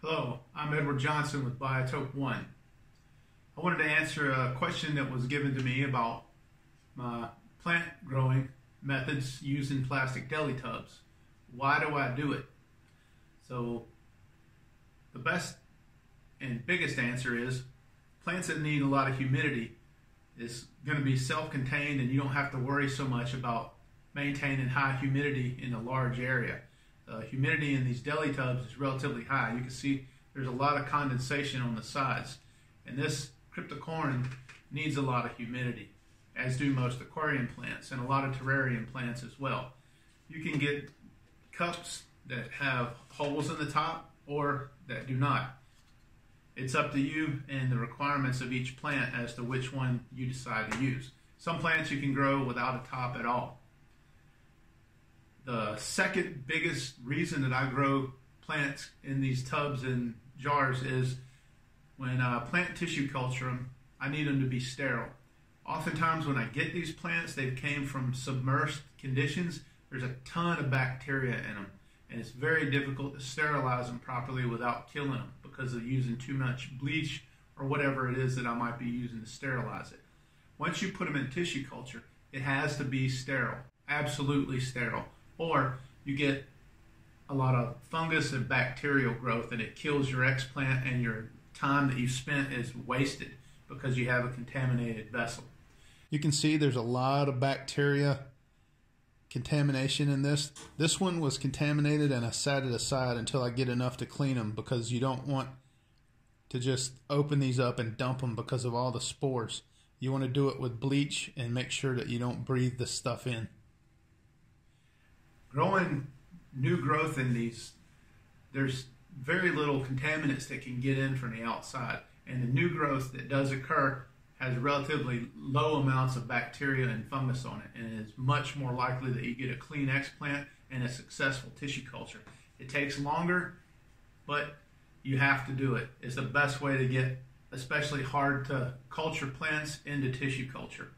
Hello, I'm Edward Johnson with Biotope One. I wanted to answer a question that was given to me about my plant growing methods using plastic deli tubs. Why do I do it? So, the best and biggest answer is plants that need a lot of humidity is going to be self-contained and you don't have to worry so much about maintaining high humidity in a large area. The humidity in these deli tubs is relatively high. You can see there's a lot of condensation on the sides. And this cryptocoryne needs a lot of humidity, as do most aquarium plants and a lot of terrarium plants as well. You can get cups that have holes in the top or that do not. It's up to you and the requirements of each plant as to which one you decide to use. Some plants you can grow without a top at all. The second biggest reason that I grow plants in these tubs and jars is when I plant tissue culture them, I need them to be sterile. Oftentimes when I get these plants, they've came from submerged conditions. There's a ton of bacteria in them and it's very difficult to sterilize them properly without killing them because of using too much bleach or whatever it is that I might be using to sterilize it. Once you put them in tissue culture, it has to be sterile, absolutely sterile, or you get a lot of fungus and bacterial growth and it kills your explant and your time that you spent is wasted because you have a contaminated vessel. You can see there's a lot of bacteria contamination in this. This one was contaminated and I sat it aside until I get enough to clean them because you don't want to just open these up and dump them because of all the spores. You want to do it with bleach and make sure that you don't breathe the stuff in. Growing new growth in these, there's very little contaminants that can get in from the outside. And the new growth that does occur has relatively low amounts of bacteria and fungus on it and is much more likely that you get a clean explant and a successful tissue culture. It takes longer, but you have to do it. It's the best way to get especially hard to culture plants into tissue culture.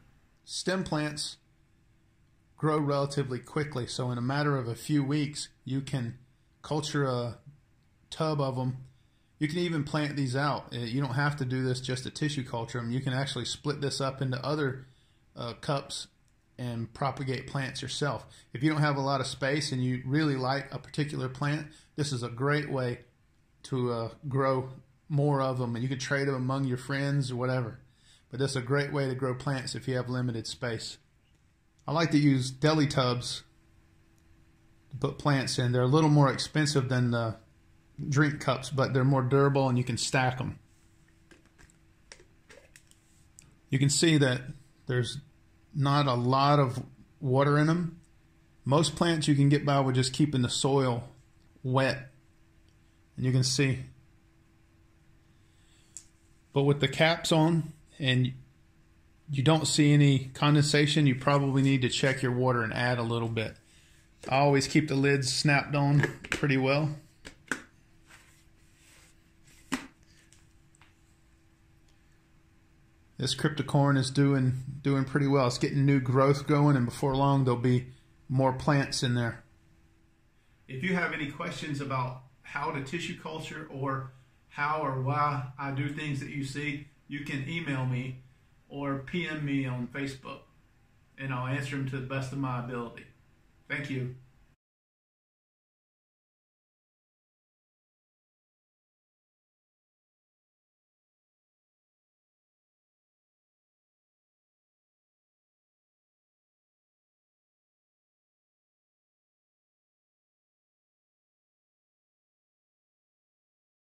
Stem plants grow relatively quickly, so in a matter of a few weeks, you can culture a tub of them you can even plant these out. Uh, you don't have to do this just a tissue culture them. You can actually split this up into other uh, cups and propagate plants yourself. If you don't have a lot of space and you really like a particular plant, this is a great way to uh, grow more of them and you can trade them among your friends or whatever. But this is a great way to grow plants if you have limited space. I like to use deli tubs to put plants in. They're a little more expensive than the drink cups, but they're more durable and you can stack them. You can see that there's not a lot of water in them. Most plants you can get by with just keeping the soil wet. And you can see. But with the caps on and you don't see any condensation, you probably need to check your water and add a little bit. I always keep the lids snapped on pretty well. this cryptocoryne is doing doing pretty well. It's getting new growth going, and before long there'll be more plants in there. If you have any questions about how to tissue culture or how or why I do things that you see, you can email me or PM me on Facebook, and I'll answer them to the best of my ability. Thank you.